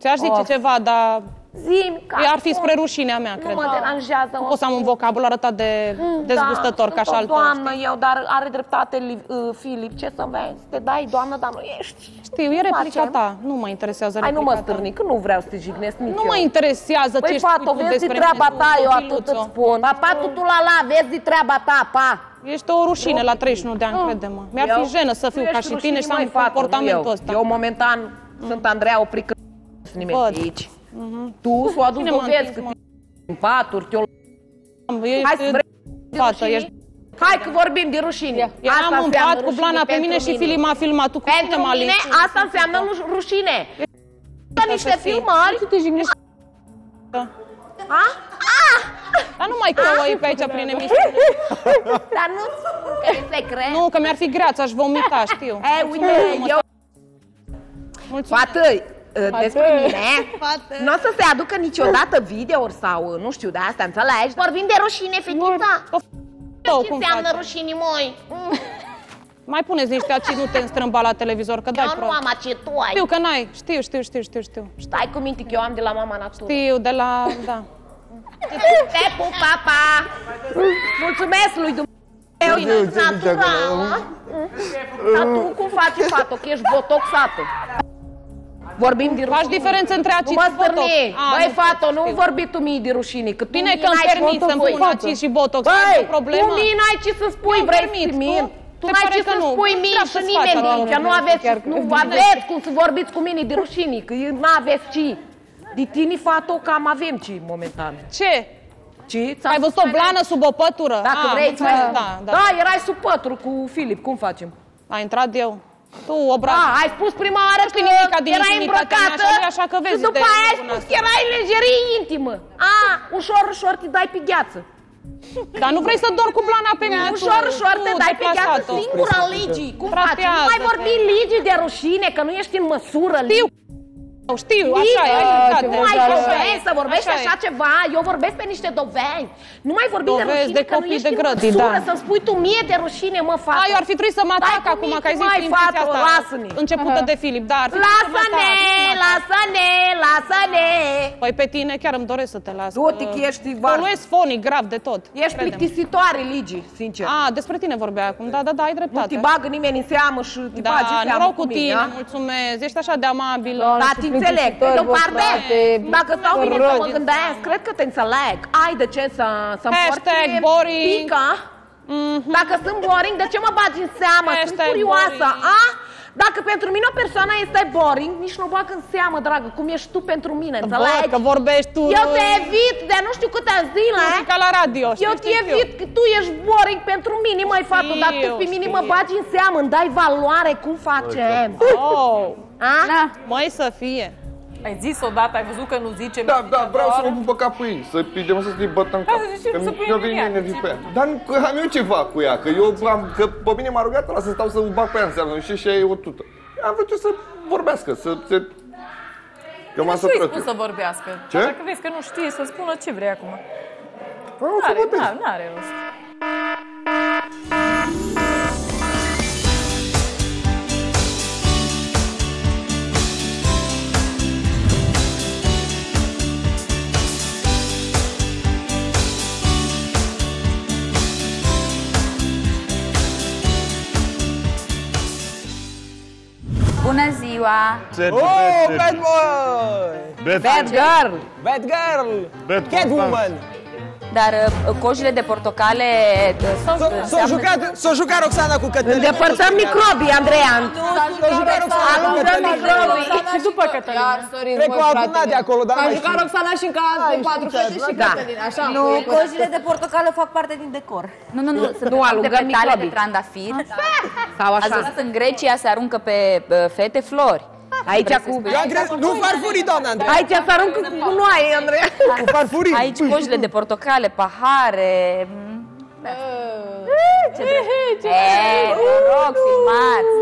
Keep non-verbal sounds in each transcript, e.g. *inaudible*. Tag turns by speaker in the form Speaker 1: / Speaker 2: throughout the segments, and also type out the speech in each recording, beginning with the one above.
Speaker 1: Ți-aș zice ceva, dar
Speaker 2: Zim, ca
Speaker 1: ar fi spre rușinea mea,
Speaker 2: Nu
Speaker 1: cred.
Speaker 2: mă deranjează.
Speaker 1: Nu pot să am un vocabular atât de dezgustător ca și
Speaker 2: sunt o
Speaker 1: al tău.
Speaker 2: doamnă eu, dar are dreptate Li- uh, Filip, ce să vezi? Te dai doamnă, dar nu ești.
Speaker 1: Știu, e replica
Speaker 2: Facem.
Speaker 1: ta. Nu mă interesează
Speaker 2: Hai, nu
Speaker 1: replica
Speaker 2: mă
Speaker 1: ta.
Speaker 2: stârni, că nu vreau să te jignesc nici
Speaker 1: Nu
Speaker 2: eu.
Speaker 1: mă interesează
Speaker 2: Păi,
Speaker 1: ce
Speaker 2: fată,
Speaker 1: spui tu
Speaker 2: vezi de
Speaker 1: despre
Speaker 2: treaba
Speaker 1: mine,
Speaker 2: ta, eu
Speaker 1: copiluță.
Speaker 2: atât îți spun. Pa, pa, tu, tu, la, la, vezi de treaba ta, pa.
Speaker 1: Ești o rușine la 31 de ani, crede-mă. Mi-ar fi
Speaker 2: Eu-
Speaker 1: jenă să
Speaker 2: tu
Speaker 1: fiu
Speaker 2: ești
Speaker 1: ca și
Speaker 2: rușine,
Speaker 1: tine și să am
Speaker 2: măi, fată, nu
Speaker 1: comportamentul
Speaker 2: eu.
Speaker 1: ăsta.
Speaker 2: Eu, momentan, sunt Andreea Oprică, nu nimeni
Speaker 1: Văd.
Speaker 2: de aici. Tu s-o adus
Speaker 1: Cine m-a
Speaker 2: dovezi
Speaker 1: întins,
Speaker 2: că
Speaker 1: mă?
Speaker 2: în paturi, te-o...
Speaker 1: Ești
Speaker 2: Hai să vrei de
Speaker 1: fată,
Speaker 2: rușine?
Speaker 1: ești...
Speaker 2: Hai că vorbim de rușine.
Speaker 1: Eram în
Speaker 2: înseamnă
Speaker 1: pat cu
Speaker 2: rușine
Speaker 1: blana pe
Speaker 2: pentru
Speaker 1: mine și
Speaker 2: mine.
Speaker 1: Filip m-a filmat. Tu cu cine
Speaker 2: Pentru
Speaker 1: m-a
Speaker 2: mine
Speaker 1: lins?
Speaker 2: asta înseamnă ruș- rușine. Să niște
Speaker 1: să fie.
Speaker 2: filmări.
Speaker 1: Tu te jignești.
Speaker 2: A?
Speaker 1: Dar nu mai crăuăi pe aici prin emisiune. *laughs*
Speaker 2: Dar nu spun că e secret.
Speaker 1: Nu, că mi-ar fi grea, ți-aș vomita, știu.
Speaker 2: E, uite, eu...
Speaker 1: Mulțumesc.
Speaker 2: Fată, ă, despre mine, nu o să se aducă niciodată video sau nu știu de asta, înțelegi? Vorbim de rușine, fetița.
Speaker 1: Tău,
Speaker 2: Ce
Speaker 1: cum
Speaker 2: înseamnă
Speaker 1: faci?
Speaker 2: rușine, moi?
Speaker 1: Mai puneți niște aci, nu te înstrâmba la televizor, că dai
Speaker 2: Eu nu
Speaker 1: prost.
Speaker 2: am ce tu ai.
Speaker 1: Știu că n-ai, știu, știu, știu, știu, știu.
Speaker 2: Stai cu minte că eu am de la mama natură.
Speaker 1: Știu, de la, da.
Speaker 2: Te pup, papa! Mulțumesc lui Dumnezeu,
Speaker 3: Ce zice, ce zice acolo?
Speaker 2: naturală. Dar tu cum faci, fată, că ești botoxată? Vorbim de
Speaker 1: Faci
Speaker 2: rușine.
Speaker 1: diferență între
Speaker 2: Nu
Speaker 1: acid
Speaker 2: mă
Speaker 1: și botox.
Speaker 2: stârni!
Speaker 1: A,
Speaker 2: Băi,
Speaker 1: nu
Speaker 2: fată,
Speaker 1: știu.
Speaker 2: nu vorbi tu mie de rușine, că tu
Speaker 1: Bine
Speaker 2: mie
Speaker 1: că îmi
Speaker 2: n-ai ce
Speaker 1: permit
Speaker 2: să
Speaker 1: să-mi
Speaker 2: spui.
Speaker 1: pun acid și botox.
Speaker 2: Băi,
Speaker 1: Ai o problemă?
Speaker 2: tu mie n-ai ce să spui,
Speaker 1: Eu
Speaker 2: vrei
Speaker 1: permit,
Speaker 2: să mie.
Speaker 1: tu?
Speaker 2: Tu
Speaker 1: Se
Speaker 2: n-ai
Speaker 1: pare
Speaker 2: ce
Speaker 1: că
Speaker 2: să
Speaker 1: nu.
Speaker 2: spui mie
Speaker 1: Treaptă
Speaker 2: și
Speaker 1: în
Speaker 2: nimeni,
Speaker 1: fața
Speaker 2: că nu
Speaker 1: lor.
Speaker 2: aveți,
Speaker 1: Chiar
Speaker 2: nu
Speaker 1: că-
Speaker 2: aveți cum să vorbiți cu mine de rușine, că nu aveți ce. De tine, fată, cam avem ce momentan.
Speaker 1: Ce?
Speaker 2: Ce? Ți-am
Speaker 1: Ai
Speaker 2: spus
Speaker 1: văzut o
Speaker 2: că-
Speaker 1: blană sub o pătură?
Speaker 2: Dacă
Speaker 1: A,
Speaker 2: vrei,
Speaker 1: am
Speaker 2: da,
Speaker 1: înțeles,
Speaker 2: da,
Speaker 1: da, da.
Speaker 2: da, erai sub pătru cu Filip, cum facem?
Speaker 1: A intrat eu. Tu, obraz.
Speaker 2: Da, ai spus prima oară că
Speaker 1: nimica din
Speaker 2: erai
Speaker 1: intimitatea mea
Speaker 2: îmbrăcată
Speaker 1: și așa că vezi
Speaker 2: și după
Speaker 1: de
Speaker 2: aia ai
Speaker 1: nebuna
Speaker 2: spus
Speaker 1: asta.
Speaker 2: că erai în legerie intimă. A, ușor, ușor te dai pe gheață.
Speaker 1: Dar nu vrei să dor cu blana pe mine?
Speaker 2: Ușor,
Speaker 1: tu,
Speaker 2: ușor
Speaker 1: tu,
Speaker 2: te dai pe gheață
Speaker 1: deplasat-o.
Speaker 2: singură în ligii. Cum faci? Nu mai
Speaker 1: Tratează-te.
Speaker 2: vorbi ligi de rușine, că nu ești în măsură.
Speaker 1: Știu, știu, așa e, ai dreptate.
Speaker 2: Nu mai
Speaker 1: Așa
Speaker 2: vorbești
Speaker 1: e,
Speaker 2: să vorbești
Speaker 1: așa
Speaker 2: așa
Speaker 1: e.
Speaker 2: ceva. Eu vorbesc pe niște dovezi. Nu mai vorbi de
Speaker 1: Dovezi
Speaker 2: rușine,
Speaker 1: de
Speaker 2: că nu
Speaker 1: copii
Speaker 2: ești
Speaker 1: de
Speaker 2: în
Speaker 1: grădini,
Speaker 2: măsură
Speaker 1: da.
Speaker 2: să-mi spui tu mie de rușine, mă, fată.
Speaker 1: Ai, eu ar fi trebuit să mă
Speaker 2: Stai
Speaker 1: atac
Speaker 2: cu
Speaker 1: acum,
Speaker 2: minte,
Speaker 1: că ai zis
Speaker 2: mai,
Speaker 1: intuiția
Speaker 2: fată,
Speaker 1: asta
Speaker 2: lasă-ne.
Speaker 1: începută de Filip. Da, ar fi trebuit să mă
Speaker 2: Lasă-ne,
Speaker 1: atac.
Speaker 2: Lasă-ne, lasă-ne.
Speaker 1: Păi pe tine chiar îmi doresc să te las.
Speaker 2: Du-te
Speaker 1: că
Speaker 2: că ești var.
Speaker 1: Poluezi fonii grav de tot.
Speaker 2: Ești
Speaker 1: crede-mă.
Speaker 2: plictisitoare, Ligi, sincer.
Speaker 1: A, despre tine vorbea acum. Da, da, da, ai
Speaker 2: Nu
Speaker 1: dreptate.
Speaker 2: te bagă nimeni în seamă și te
Speaker 1: Da,
Speaker 2: bagi în seamă
Speaker 1: noroc cu
Speaker 2: mine,
Speaker 1: tine,
Speaker 2: a?
Speaker 1: mulțumesc. Ești așa de amabilă.
Speaker 2: Da, te înțeleg. Pe de-o parte, dacă stau bine să mă
Speaker 1: Rogi.
Speaker 2: gândesc, cred că te înțeleg. Ai de ce să, să-mi
Speaker 1: Hashtag
Speaker 2: porți
Speaker 1: boring.
Speaker 2: pica. Dacă sunt boring, de ce mă bagi în seamă? Sunt
Speaker 1: Hashtag
Speaker 2: curioasă,
Speaker 1: boring.
Speaker 2: a? Dacă pentru mine o persoană este boring, nici nu o bag în seamă, dragă, cum ești tu pentru mine,
Speaker 1: Bă,
Speaker 2: înțelegi?
Speaker 1: că vorbești tu.
Speaker 2: Eu te evit de nu știu câte zile.
Speaker 1: Nu, ca la radio, știi,
Speaker 2: Eu te
Speaker 1: știi,
Speaker 2: evit că tu ești boring pentru mine, mai fată, dar tu
Speaker 1: Știu,
Speaker 2: pe mine
Speaker 1: știu.
Speaker 2: mă bagi în seamă, îmi dai valoare, cum facem?
Speaker 1: Oh,
Speaker 2: A?
Speaker 1: măi să fie.
Speaker 4: Ai zis odată, ai văzut că nu zice
Speaker 3: Da, da, vreau să mă pun pe capul ei, să îi demonstrez să-i băt în cap.
Speaker 4: Hai să zicem
Speaker 3: Că
Speaker 4: să
Speaker 3: mi-
Speaker 4: punem
Speaker 3: mi-a
Speaker 4: în
Speaker 3: venit
Speaker 4: ea.
Speaker 3: energie pe ea. Dar nu, că am eu ceva cu ea, că eu am, că pe mine m-a rugat la să stau să bag pe ea înseamnă și și ea e o tută. Am vrut eu să vorbească, să se... Că m-am
Speaker 4: Ce îi
Speaker 3: săturat
Speaker 4: spus
Speaker 3: eu.
Speaker 4: să vorbească?
Speaker 3: Ce?
Speaker 4: Dacă vezi că nu știe, să spună ce vrei acum.
Speaker 3: Vreau să
Speaker 4: N-are,
Speaker 3: votez.
Speaker 4: n-are, n-are rost.
Speaker 5: Ziua!
Speaker 3: Ce
Speaker 6: Oh, bad boy!
Speaker 5: Bad girl!
Speaker 6: Bad girl!
Speaker 3: Bad
Speaker 6: Catwoman!
Speaker 5: Dar uh, cojile de portocale uh,
Speaker 6: S-a
Speaker 5: înseamnă-
Speaker 6: jucat, s-a jucat Roxana cu Cătălina.
Speaker 2: Îndepărtăm microbii, Andreea.
Speaker 6: S-a jucat Roxana cu
Speaker 2: Alungăm
Speaker 6: Cătălina.
Speaker 2: microbii.
Speaker 4: Și după Cătălina.
Speaker 6: Cred că o adunat de acolo, dar
Speaker 7: A
Speaker 6: mai
Speaker 7: jucat
Speaker 6: știu.
Speaker 7: Roxana și în caz de patru fete și
Speaker 2: Da.
Speaker 7: Cătălina, așa.
Speaker 8: Nu, cozile de *laughs* portocală fac parte din decor.
Speaker 5: Nu, nu, nu, sunt
Speaker 2: Nu,
Speaker 5: de
Speaker 2: alungăm
Speaker 5: petale de
Speaker 2: microbii.
Speaker 5: trandafir.
Speaker 2: Sau
Speaker 5: Ați
Speaker 2: așa.
Speaker 5: văzut în Grecia se aruncă pe uh, fete flori.
Speaker 2: Aici cu...
Speaker 6: Eu am crezut, nu farfurii, doamna Andrei.
Speaker 2: Aici se aruncă cu gunoaie, Andreea.
Speaker 6: Cu farfurii.
Speaker 5: Aici cojile de portocale, pahare... mm, da. Ce drept. E, vă rog, filmați.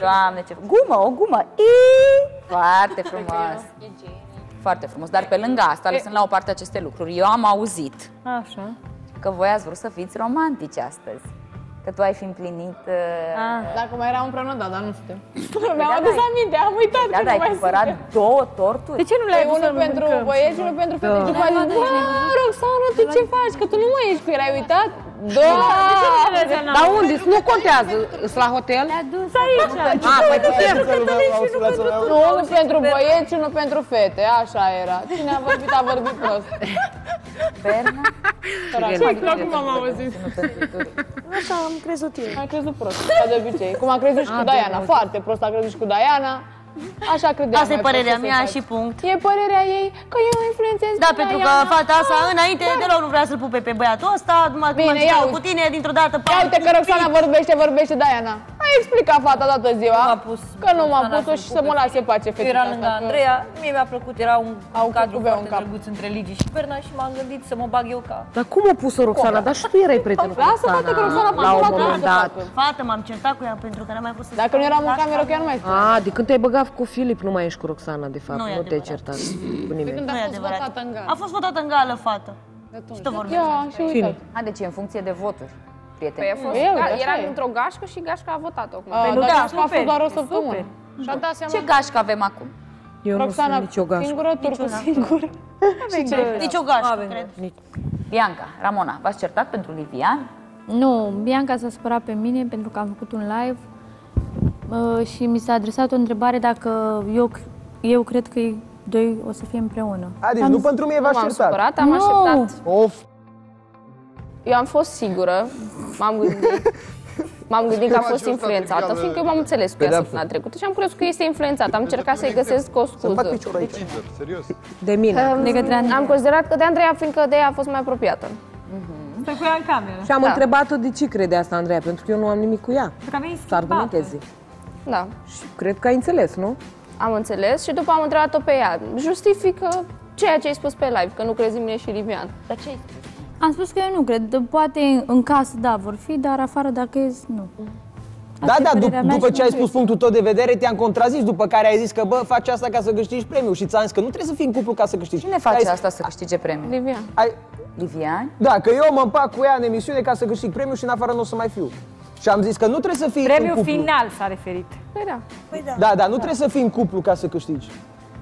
Speaker 5: Doamne, ce... Gumă, o gumă. Ii! Foarte frumos. Foarte frumos. Dar pe lângă asta, lăsând la o parte aceste lucruri, eu am auzit
Speaker 4: Așa.
Speaker 5: că voi ați vrut să fiți romantici astăzi. Că tu ai fi împlinit... uh,
Speaker 7: Dacă mai eram împreună, da, dar nu știu.
Speaker 4: Mi-am
Speaker 5: da,
Speaker 4: adus
Speaker 5: da.
Speaker 4: aminte, am uitat
Speaker 5: Da,
Speaker 4: că
Speaker 5: dar
Speaker 4: nu
Speaker 5: ai
Speaker 4: mai
Speaker 5: cumpărat
Speaker 4: suntem.
Speaker 5: două torturi?
Speaker 4: De ce nu le-ai
Speaker 7: Păi
Speaker 4: adus
Speaker 7: unul
Speaker 4: să
Speaker 7: pentru
Speaker 4: mâncăm?
Speaker 7: băieți și unul pentru fete.
Speaker 5: Da.
Speaker 7: După aia zic, bă, Roxana, tu ce faci? Că tu nu mai ești cu erai uitat? Da!
Speaker 1: Dar unde? Nu contează. Sunt la hotel? A, păi putem.
Speaker 7: Nu, unul pentru băieți și unul pentru fete. Așa era. Cine a vorbit, a vorbit prost.
Speaker 5: Berna?
Speaker 4: Ce exact cum am auzit?
Speaker 7: Așa am crezut eu. Ai crezut prost, ca de obicei. Cum a crezut și cu Diana. Foarte prost a crezut și cu Diana. Așa credeam.
Speaker 9: Asta e
Speaker 7: mai prost
Speaker 9: părerea
Speaker 7: să se
Speaker 9: mea
Speaker 7: facă.
Speaker 9: și punct.
Speaker 7: E părerea ei că eu influențez
Speaker 9: Da,
Speaker 7: pe
Speaker 9: pentru că
Speaker 7: Diana.
Speaker 9: fata asta înainte deloc nu vrea să-l pupe pe băiatul ăsta, numai când
Speaker 7: Bine,
Speaker 9: m-am
Speaker 7: ia
Speaker 9: citat
Speaker 7: uite.
Speaker 9: cu tine, dintr-o dată...
Speaker 7: Ia uite că Roxana vorbește, vorbește Diana. Ai explicat fata toată ziua
Speaker 9: m-a pus
Speaker 7: că nu m-am
Speaker 9: Roxana
Speaker 7: pus
Speaker 9: să-l
Speaker 7: și să mă
Speaker 9: pupe.
Speaker 7: lase pace
Speaker 9: Eu
Speaker 7: fetița
Speaker 9: era
Speaker 7: asta,
Speaker 9: lângă
Speaker 7: că-
Speaker 9: Andreea, mie mi-a plăcut, era un
Speaker 7: Au
Speaker 9: cadru
Speaker 7: cuveu
Speaker 9: foarte
Speaker 7: în cap.
Speaker 9: drăguț între Ligi și Berna și m-am gândit să mă bag eu ca...
Speaker 2: Dar cum a pus-o Roxana? Dar și tu erai prietenul cu
Speaker 7: Lasă, fată, că Roxana
Speaker 2: la un
Speaker 7: poate să
Speaker 2: moment
Speaker 7: facă.
Speaker 2: dat.
Speaker 9: Fată, m-am certat cu ea pentru că n-am mai fost să
Speaker 7: Dacă nu eram în cameră, chiar nu mai spune.
Speaker 2: A, de când te-ai băgat cu Filip, nu mai ești cu Roxana, de fapt.
Speaker 9: Nu e
Speaker 2: Nu te-ai
Speaker 9: adevărat.
Speaker 2: certat cu nimeni.
Speaker 9: Nu e adevărat. A fost votată în gală, fată. Și tu vorbești.
Speaker 7: Ia, și uite.
Speaker 5: A, deci e în funcție de voturi, prieteni.
Speaker 10: Păi a fost,
Speaker 7: Păi, uite,
Speaker 10: ga-
Speaker 7: așa
Speaker 10: eram
Speaker 7: e.
Speaker 10: într-o gașcă și gașca a votat acum.
Speaker 7: A,
Speaker 9: nu,
Speaker 7: dar
Speaker 9: da,
Speaker 7: gașca a fost
Speaker 9: super,
Speaker 7: doar o
Speaker 9: e
Speaker 7: săptămână.
Speaker 1: Și-a dat seama.
Speaker 5: Ce gașcă avem acum?
Speaker 2: Eu nu
Speaker 7: Roxana,
Speaker 2: sunt nicio gașcă.
Speaker 7: singură, turcu singur. *laughs*
Speaker 9: Nici o gașcă, cred.
Speaker 5: Bianca, Ramona, v-ați certat pentru Livian?
Speaker 11: Nu, Bianca s-a supărat pe mine pentru că am făcut un live uh, și mi s-a adresat o întrebare dacă eu, eu cred că ei doi o să fie împreună.
Speaker 6: Adică
Speaker 11: Am
Speaker 6: nu
Speaker 11: zis-
Speaker 6: pentru mine
Speaker 10: Nu
Speaker 6: v-aș
Speaker 10: m-am
Speaker 6: certat.
Speaker 10: supărat, am
Speaker 11: Nu!
Speaker 10: așteptat.
Speaker 6: Of,
Speaker 10: Eu am fost sigură, m-am gândit. M-am gândit că a fost influențată, fiindcă eu m-am înțeles cu ea săptămâna trecută și am crezut că este influențată. Am încercat să-i găsesc o
Speaker 6: să-mi bag
Speaker 10: scuză.
Speaker 6: piciorul aici.
Speaker 3: Serios.
Speaker 2: De mine.
Speaker 11: De către Andrei.
Speaker 10: Am considerat că de Andreea, fiindcă de ea a fost mai apropiată.
Speaker 4: Stai cu ea în cameră.
Speaker 2: Și am întrebat-o de ce crede asta, Andreea, pentru că eu nu am nimic cu ea.
Speaker 4: Pentru că aveai
Speaker 2: Să
Speaker 4: schimbată.
Speaker 2: argumenteze.
Speaker 10: Da.
Speaker 2: Și cred că ai înțeles, nu?
Speaker 10: Am înțeles și după am întrebat-o pe ea. Justifică ceea ce ai spus pe live, că nu crezi în mine și Livian.
Speaker 5: Dar ce ai spus?
Speaker 11: Am spus că eu nu cred. Poate în casă, da, vor fi, dar afară, dacă e, nu.
Speaker 6: Da,
Speaker 11: Asta e
Speaker 6: da,
Speaker 11: părerea
Speaker 6: dup-
Speaker 11: mea
Speaker 6: după
Speaker 11: și
Speaker 6: ce ai
Speaker 11: nu
Speaker 6: spus punctul tău de vedere, te-am contrazis, după care ai zis că, bă, faci asta ca să câștigi premiul și ți-am zis că nu trebuie să fii în cuplu ca să câștigi.
Speaker 5: Cine face
Speaker 6: ai,
Speaker 5: asta să câștige premiul?
Speaker 10: Livian.
Speaker 6: Ai,
Speaker 5: Livian?
Speaker 6: da, că eu mă împac cu ea în emisiune ca să câștig premiul și în afară nu o să mai fiu. Și am zis că nu trebuie să fii în
Speaker 4: Premiul
Speaker 6: cuplu.
Speaker 4: final s-a referit.
Speaker 10: Păi da.
Speaker 6: Da, da, nu trebuie să fii în cuplu ca să câștigi.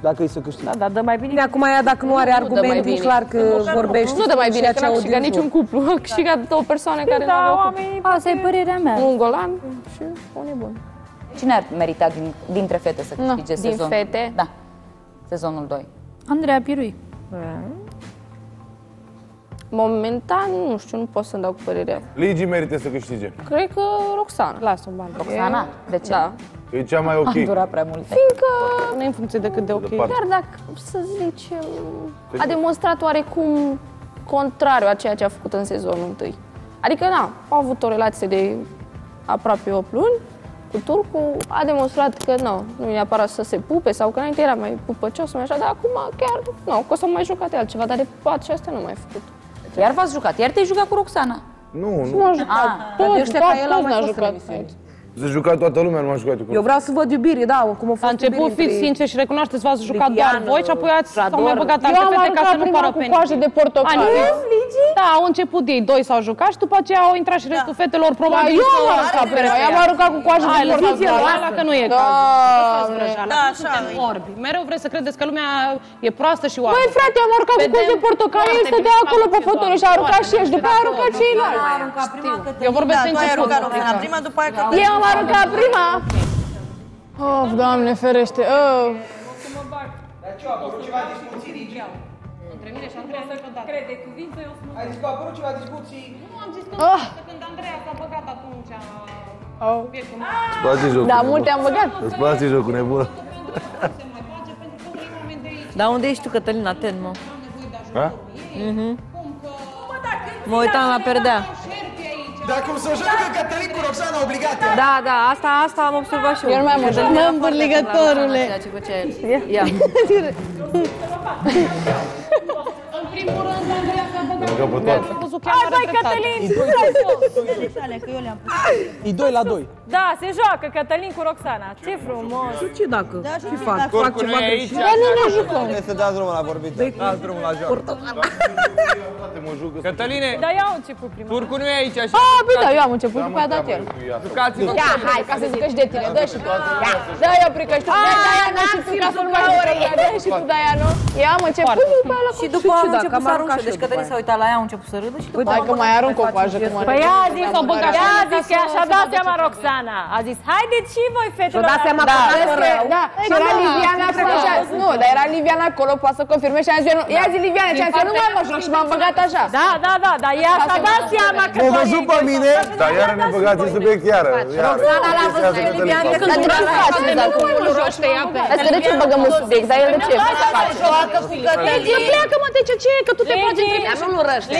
Speaker 6: Dacă e să câștigi.
Speaker 4: Da, dar dă mai bine.
Speaker 2: Bine, acum ea dacă nu are
Speaker 10: Nu dă mai
Speaker 2: argumente, e
Speaker 10: bine.
Speaker 2: clar că vorbește
Speaker 10: Nu dă mai bine,
Speaker 2: ceea
Speaker 10: că
Speaker 2: ce
Speaker 10: n-a
Speaker 2: aud
Speaker 10: câștigat
Speaker 2: din jur.
Speaker 10: niciun cuplu. *laughs* A câștigat două persoane care nu
Speaker 4: Da,
Speaker 10: aveau cuplu.
Speaker 4: oamenii...
Speaker 11: Asta e părerea mea.
Speaker 10: Un golan și un nebun.
Speaker 5: Cine ar merita din, dintre fete să câștige
Speaker 10: din
Speaker 5: sezonul?
Speaker 10: fete?
Speaker 5: Da, sezonul 2.
Speaker 11: Andreea Pirui.
Speaker 10: Momentan, nu știu, nu pot să-mi dau cu părerea.
Speaker 3: Ligi merită să câștige.
Speaker 10: Cred că Roxana.
Speaker 1: Lasă-o, bani.
Speaker 5: Roxana? De ce?
Speaker 10: Da.
Speaker 3: E cea mai ok. *laughs*
Speaker 5: A durat prea mult.
Speaker 10: Fiindcă,
Speaker 1: Nu e în funcție de cât de ok.
Speaker 3: Departe.
Speaker 10: chiar dacă, să zicem, a demonstrat oarecum contrariu a ceea ce a făcut în sezonul întâi. Adică, na, a avut o relație de aproape 8 luni cu Turcu, a demonstrat că nu, nu e neapărat să se pupe sau că înainte era mai pupăcios, mai așa, dar acum chiar, nu, că o să mai jucat altceva, dar de pace astea nu mai făcut.
Speaker 5: Iar v-ați jucat, iar te-ai jucat cu Roxana.
Speaker 3: Nu,
Speaker 10: Nu
Speaker 3: nu.
Speaker 10: am jucat.
Speaker 5: Ah,
Speaker 2: Dar
Speaker 10: Toți,
Speaker 2: ăștia ca
Speaker 10: toți,
Speaker 2: el au
Speaker 10: toți
Speaker 2: mai
Speaker 10: ne-am
Speaker 2: fost în
Speaker 10: jucat.
Speaker 2: emisiune.
Speaker 3: Se juca toată lumea, nu m-am jucat eu cu
Speaker 2: Eu vreau să văd iubire, da, cum a fost
Speaker 1: La început,
Speaker 2: iubire
Speaker 1: fiți
Speaker 2: între-
Speaker 1: sinceri și recunoașteți, v-ați jucat doar
Speaker 2: Livian,
Speaker 1: voi și apoi ați s-au mai
Speaker 2: Rador.
Speaker 1: băgat
Speaker 10: Eu
Speaker 1: alte
Speaker 10: am
Speaker 1: fete ca
Speaker 10: aruncat
Speaker 1: să nu
Speaker 10: prima
Speaker 1: pară
Speaker 10: cu
Speaker 1: pe
Speaker 10: coajă de portocaliu.
Speaker 1: Da, au început ei, doi s-au jucat și după aceea au intrat și restul fetelor,
Speaker 10: Dar
Speaker 1: probabil
Speaker 10: eu am
Speaker 1: că-
Speaker 10: aruncat prima, eu am aruncat cu coajă de
Speaker 1: Hai, lăsați
Speaker 10: portocaliu.
Speaker 1: vrăjeala, că nu e cazul. Lăsați vrăjeala,
Speaker 9: Da,
Speaker 1: nu
Speaker 9: așa
Speaker 1: suntem
Speaker 9: e.
Speaker 1: orbi. Mereu vreți să credeți că lumea e proastă și oarbă.
Speaker 10: Băi, frate, am aruncat cu
Speaker 1: Vedem
Speaker 10: coajă de portocaliu, el
Speaker 1: foarte
Speaker 10: stătea
Speaker 1: bine,
Speaker 10: acolo pe
Speaker 1: foarte
Speaker 10: fotoliu
Speaker 1: bine,
Speaker 10: și a aruncat
Speaker 1: foarte
Speaker 10: și el și
Speaker 1: bine,
Speaker 10: după aia a aruncat
Speaker 1: foarte
Speaker 10: ceilalți.
Speaker 9: A aruncat prima Cătălina.
Speaker 1: Eu vorbesc
Speaker 9: da,
Speaker 1: de
Speaker 9: tu ai
Speaker 1: început,
Speaker 9: aruncat
Speaker 1: nu
Speaker 9: Roxana
Speaker 1: cred.
Speaker 9: prima, după aia Cătălina.
Speaker 10: Eu am aruncat prima.
Speaker 7: Of, Doamne, ferește. Oh.
Speaker 1: Între mine și Andreea niciodată.
Speaker 4: Crede cuvinte, eu sunt...
Speaker 6: Ai zis că au apărut ceva discuții.
Speaker 1: Nu am zis că
Speaker 7: Ah.
Speaker 1: când Andreea s-a băgat atunci
Speaker 7: Oh.
Speaker 1: subiectul
Speaker 3: Îți place jocul.
Speaker 7: Da,
Speaker 3: nebun.
Speaker 7: multe am băgat.
Speaker 3: Îți place jocul nebun.
Speaker 1: se mai face pentru că unii oameni de aici
Speaker 9: Dar unde ești tu, Cătălina? Ten, mă.
Speaker 3: Ha?
Speaker 9: Mă uitam la perdea.
Speaker 6: Dar cum să joacă Cătălin cu Roxana obligată.
Speaker 9: Da, da, asta, asta am observat și eu.
Speaker 7: Eu nu mai am observat. Mă îmbârligătorule.
Speaker 9: Ce făcea el. Ia. *laughs*
Speaker 1: În primul rând, Andreea, că Rusu chiar
Speaker 4: Hai, băi, Cătălin.
Speaker 6: E 2 la 2.
Speaker 4: Da, se joacă Cătălin cu Roxana. Ce frumos!
Speaker 2: Și ce dacă?
Speaker 9: Da, și
Speaker 2: ce fac? Fac ceva greșit?
Speaker 6: Da, nu ne jucăm. Trebuie să dați drumul la vorbit. Dați deci, drumul la joacă.
Speaker 12: Cătăline,
Speaker 4: da, eu am început prima.
Speaker 12: Turcu nu e aici așa.
Speaker 1: Ah, bine, da, eu am început, da, după aia dat da, el.
Speaker 12: Jucați-vă.
Speaker 1: Ia, hai, ca să zică și de tine, dă și tu. Da, ia, dă eu prică și tu. Dă Daiana și tu ca să nu mai oră. Dă și tu, Daiana. Eu am început, după aia l-a
Speaker 9: Și după
Speaker 2: a
Speaker 9: început să
Speaker 2: râdă.
Speaker 9: Deci Cătălin s-a uitat la ea, a început să râdă și Uite,
Speaker 1: Hai că mai arunc o coajă cu mănâncă.
Speaker 4: Păi ea a zis, o băgă așa. Ea a zis că și-a seama Roxana. A zis, haideți și voi, fetelor.
Speaker 2: Și-a dat seama că
Speaker 1: Da, și era Liviana, cred Nu, dar era Liviana acolo, poate să confirme și a zis, ia zi Liviana, ce am nu mai mă joc și m-am băgat așa.
Speaker 4: Da, da, da, dar ea s-a dat seama că...
Speaker 3: M-a văzut pe mine. Dar iară ne băgați în subiect, iară.
Speaker 2: Roxana l-a văzut pe Liviana.
Speaker 1: Dar ce faceți acum? Dar de ce băgăm în subiect? Dar el de ce?
Speaker 2: Joacă cu Cătălin.
Speaker 1: Pleacă, mă, de ce? Că tu te faci între...
Speaker 2: Nu-l urăște.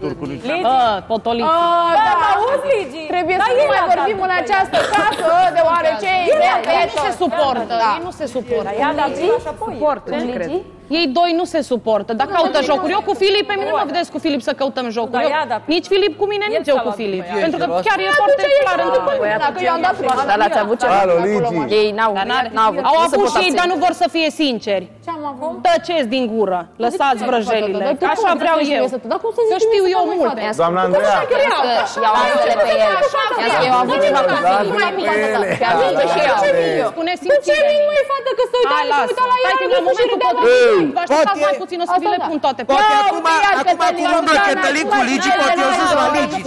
Speaker 4: Turcu, cu Ligi. Ligi.
Speaker 1: Ah, potoliți.
Speaker 4: Ah, da, da, auzi, Ligi.
Speaker 1: Trebuie
Speaker 4: da,
Speaker 1: să nu mai vorbim în această casă, deoarece ei, da. ei nu se suportă. Ei nu se suportă.
Speaker 4: Ea, dar
Speaker 2: suportă, nu cred.
Speaker 1: Ei doi nu se suportă. Dar caută jocuri. Eu cu Filip, pe mine nu mă vedeți cu Filip să căutăm jocuri.
Speaker 4: Da, da.
Speaker 1: Nici Filip cu mine, nici eu cu Filip. Pentru că chiar e foarte clar în Că eu am dat prima.
Speaker 7: Dar l-ați avut ceva Ei n-au avut.
Speaker 1: Au avut și ei, dar nu vor să fie sinceri.
Speaker 7: Ce am avut?
Speaker 1: Tăceți din gură. Lăsați vrăjelile. Așa vreau eu.
Speaker 7: Să
Speaker 1: știu
Speaker 7: știu
Speaker 1: eu
Speaker 7: mult.
Speaker 3: Doamna Andreea.
Speaker 7: Iau altele pe el. Eu am avut ceva cu Filip.
Speaker 1: Spune sincer.
Speaker 7: De ce nu mai fată că să uita
Speaker 1: la
Speaker 7: uita la ea?
Speaker 1: Hai,
Speaker 7: nu
Speaker 1: știu
Speaker 3: cu
Speaker 1: Vă așteptați mai puțin, o să vi le pun toate.
Speaker 6: Poate acum, acum cum umblă Cătălin cu Ligi, poate eu sunt la Ligi.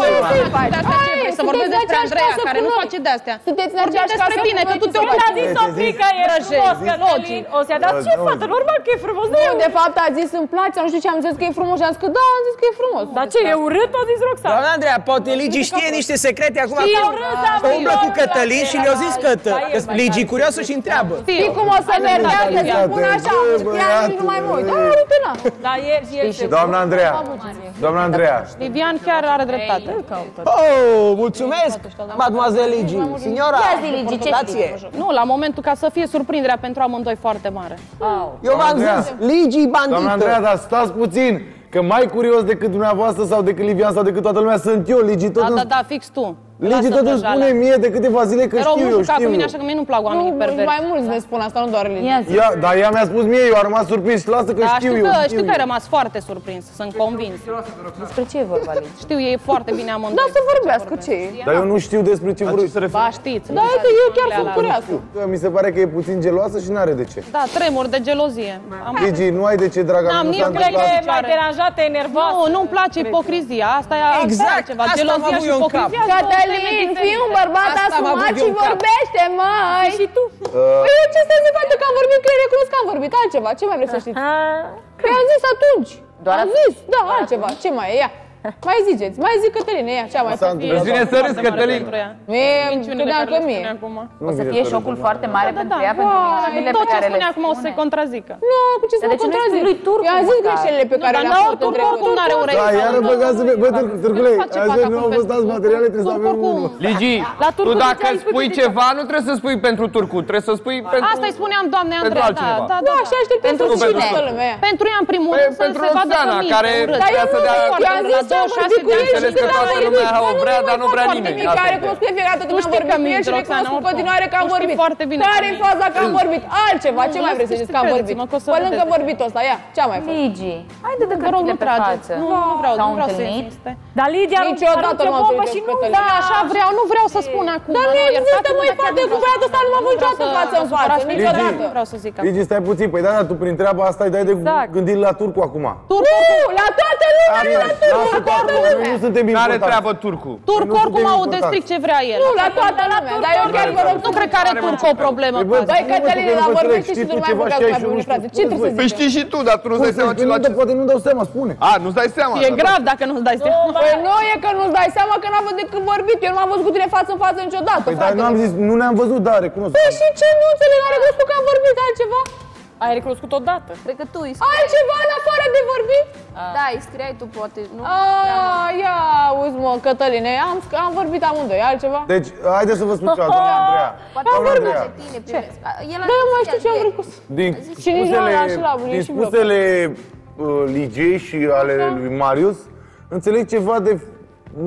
Speaker 1: Să vorbesc despre Andreea, care nu face de-astea. Vorbim despre tine, că tu te
Speaker 4: ocupi. a zis o frică, e frumos,
Speaker 1: că
Speaker 4: Login. O să-i dar ce fată, normal că e frumos.
Speaker 1: Nu, de fapt a zis îmi place, nu știu ce am zis că e frumos și am zis că da, am zis că e frumos.
Speaker 4: Dar ce, e urât, a zis Roxana?
Speaker 6: Doamna Andreea, Poteligi știe niște secrete acum. Știi,
Speaker 1: urât,
Speaker 6: Umblă cu Cătălin și le-au zis că Ligi curioasă și întreabă.
Speaker 1: Știi cum o să mergează, să spun așa, nu mai mult. Da, uite, na.
Speaker 4: Dar ieri, ieri.
Speaker 3: Doamna Andreea, doamna Andreea.
Speaker 1: Livian chiar are dreptate.
Speaker 6: Oh, mulțumesc, mademoiselle Ligi. Signora,
Speaker 7: Ligi,
Speaker 1: Nu, la momentul ca să fie surprinderea pentru amândoi foarte mare.
Speaker 6: Eu v-am zis, Ligi bandită.
Speaker 3: Doamna Andreea, dar stați puțin. Că mai curios decât dumneavoastră sau decât Livian sau decât toată lumea sunt eu, Ligi, tot
Speaker 1: Da,
Speaker 3: în...
Speaker 1: da, da, fix tu. Legi
Speaker 3: tot îmi spune mie de câteva zile că știu eu,
Speaker 1: știu cu mine, așa că mie nu plac oamenii perversi. Mai mulți ne spun asta, nu doar Legi.
Speaker 7: Ia,
Speaker 3: dar ea mi-a spus mie, eu am rămas surprins și lasă că
Speaker 1: da,
Speaker 3: știu eu. Știu
Speaker 1: că ai rămas foarte surprins, sunt convins.
Speaker 7: Despre ce e vorba, Legi?
Speaker 1: Știu ei foarte bine amândoi.
Speaker 7: Da, să vorbească, ce
Speaker 3: Dar eu nu știu despre ce vorbești.
Speaker 1: Ba, știți.
Speaker 7: Da, că eu chiar sunt curioasă.
Speaker 3: Mi se pare că e puțin geloasă și n-are de ce.
Speaker 1: Da, tremur de gelozie.
Speaker 3: Legi, nu ai de ce, draga mea. Nu, nu
Speaker 4: cred că e mai deranjată, enervată.
Speaker 1: Nu, nu-mi place ipocrizia. Asta e
Speaker 6: exact.
Speaker 1: ceva. Gelozia și ipocrizia nimic,
Speaker 7: fii un bărbat asumat și vorbește, mai.
Speaker 4: Și tu.
Speaker 7: Uh... Păi ce să zic, pentru că am vorbit, că recunosc că am vorbit altceva, ce mai vrei să știți? Că am zis atunci.
Speaker 5: Doar
Speaker 7: am zis, da, altceva, ce mai e, ia. Mai ziceți, mai zic Cătălin, e așa, mai să fie.
Speaker 12: Îți vine să râzi, Cătălin.
Speaker 1: E,
Speaker 7: credeam că mie.
Speaker 5: O să fie șocul foarte mare
Speaker 1: da, da,
Speaker 5: pentru
Speaker 1: da.
Speaker 5: ea, pentru
Speaker 1: mișcările
Speaker 5: pe care le
Speaker 1: spune. acum o să se contrazică.
Speaker 7: Nu, cu ce să mă contrazic?
Speaker 5: Lui Turcu,
Speaker 7: I-a zis greșelile pe care
Speaker 1: le-a
Speaker 7: făcut în trecut.
Speaker 1: Oricum are urechi.
Speaker 3: Da, iară băgați, bă,
Speaker 1: Turcule,
Speaker 3: azi nu au fost materiale, trebuie să avem unul.
Speaker 12: Ligi, tu dacă spui ceva, nu trebuie să spui pentru Turcu, trebuie să spui pentru
Speaker 1: Asta îi spuneam
Speaker 12: doamnei
Speaker 1: Andreea, da, da,
Speaker 7: da. și aștept pentru cine?
Speaker 1: Pentru ea, în primul
Speaker 12: păi
Speaker 1: rând, să se vadă că mie.
Speaker 12: Pentru
Speaker 1: Oxana,
Speaker 12: care vrea
Speaker 1: să dea...
Speaker 7: Eu
Speaker 1: am
Speaker 7: zis
Speaker 1: 26 de ani.
Speaker 12: Înțeles că toată lumea o vrea, dar nu vrea nimeni.
Speaker 7: Care cunosc preferatul
Speaker 1: tu știi că mi
Speaker 7: și recunosc în continuare că am vorbit. Care e faza că am vorbit? Altceva, ce mai vreți să zici că am vorbit? Pe lângă vorbitul ăsta, ia, ce mai făcut?
Speaker 5: Ligi, haide de cărțile pe față.
Speaker 1: Nu, nu vreau, nu vreau să existe.
Speaker 4: Dar Lidia aruncă bombă și nu,
Speaker 1: da, așa vreau, nu vreau să spun acum.
Speaker 7: Dar nu există, măi, fată, cu băiatul ăsta nu m-am
Speaker 1: avut
Speaker 7: niciodată față în față, niciodată.
Speaker 1: Vreau să zic
Speaker 3: Ligi, stai puțin, păi da, da tu prin treaba asta îi dai de
Speaker 1: exact.
Speaker 3: gândire la Turcu acum.
Speaker 7: Nu, la toată lumea, la Turcu, toată lumea.
Speaker 3: Nu suntem importanți.
Speaker 12: Care treabă
Speaker 1: turcul?
Speaker 3: Turcul
Speaker 1: oricum aude strict ce vrea el.
Speaker 7: Nu, la toată lumea. Dar eu chiar vă rog,
Speaker 1: nu cred că are turcul o problemă.
Speaker 3: Păi
Speaker 7: băi,
Speaker 3: Cătălin,
Speaker 7: la vorbit și tu nu mai
Speaker 3: bucat cu
Speaker 7: mai
Speaker 3: multe
Speaker 7: frate. Ce trebuie să zic?
Speaker 12: Păi știi și tu, dar tu nu-ți dai seama ce faci.
Speaker 3: Poate nu-mi dau seama, spune.
Speaker 12: A, nu-ți dai seama.
Speaker 1: E da, da. grav dacă nu-ți dai seama.
Speaker 7: Păi nu e că nu-ți dai seama că n-am văzut decât vorbit. Eu nu am văzut cu tine față în față niciodată.
Speaker 3: Păi dar nu am zis, nu ne-am văzut, dar recunosc.
Speaker 7: Păi și ce nu înțeleg? Are gustul că am vorbit altceva?
Speaker 4: Ai recunoscut odată.
Speaker 7: Cred că tu îi. Ai ceva în afară de vorbit?
Speaker 10: Da, ah. îi scriai tu poate, nu?
Speaker 7: A, ia uzi mă, Cătăline, am, am vorbit amândoi, altceva?
Speaker 3: Deci, haideți să vă spun ceva, doamna ah. Andreea.
Speaker 10: Poate am vorbit. De tine, ce? El
Speaker 7: da, mai știu ce am vrut cu...
Speaker 3: Din spusele, din spusele uh, și ale lui Marius, înțeleg ceva de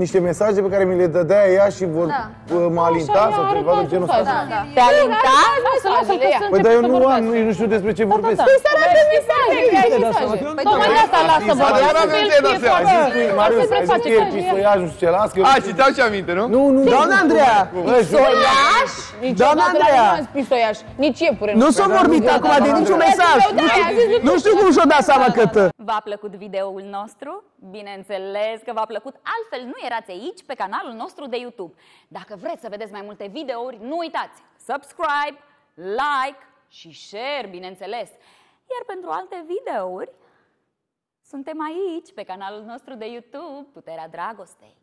Speaker 3: niște mesaje pe care mi le dădea ea și vor,
Speaker 1: Da.
Speaker 3: uh, mă alinta sau ceva de genul ăsta.
Speaker 1: Da, da.
Speaker 5: Te alinta?
Speaker 1: Mesajele, ia.
Speaker 3: Păi dar eu nu am, nu, nu știu despre ce vorbesc.
Speaker 1: Păi să arate mesaje, ai mesaje. Tocmai de asta lasă
Speaker 12: Adevărat,
Speaker 1: vorbească,
Speaker 12: nu
Speaker 1: că el
Speaker 12: ți-ai dat
Speaker 1: știe
Speaker 12: seama.
Speaker 1: foarte
Speaker 3: Ai zis lui Marius, ai zis că e pisoiajul și ce las, că eu...
Speaker 12: A, și ți-au și aminte, nu?
Speaker 3: Nu, nu,
Speaker 6: Doamna Andreea!
Speaker 7: Pisoiaș? Niciodată
Speaker 6: Doamna
Speaker 7: la
Speaker 6: Andreea!
Speaker 7: nimeni pisoiaș. Nici iepure.
Speaker 6: Nu s-a vorbit acum de niciun mesaj. Nu știu, nu știu cum și-o dat seama că tă.
Speaker 5: V-a plăcut videoul nostru? Bineînțeles că v-a plăcut, altfel nu erați aici pe canalul nostru de YouTube. Dacă vreți să vedeți mai multe videouri, nu uitați, subscribe, like și share, bineînțeles. Iar pentru alte videouri, suntem aici pe canalul nostru de YouTube, Puterea Dragostei.